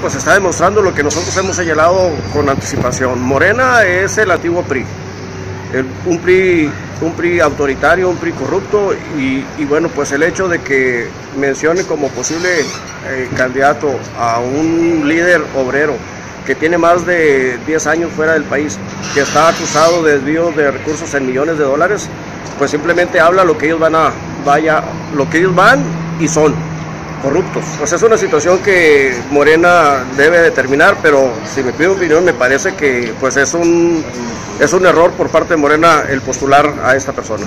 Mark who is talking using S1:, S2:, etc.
S1: Pues está demostrando lo que nosotros hemos señalado con anticipación. Morena es el antiguo PRI, un PRI, un PRI autoritario, un PRI corrupto y, bueno, pues el hecho de que mencione como posible eh, candidato a un líder obrero que tiene más de 10 años fuera del país, que está acusado de desvío de recursos en millones de dólares, pues simplemente habla lo que ellos van a, vaya, lo que ellos van y son corruptos. Pues es una situación que Morena debe determinar, pero si me pide opinión me parece que pues es un, es un error por parte de Morena el postular a esta persona.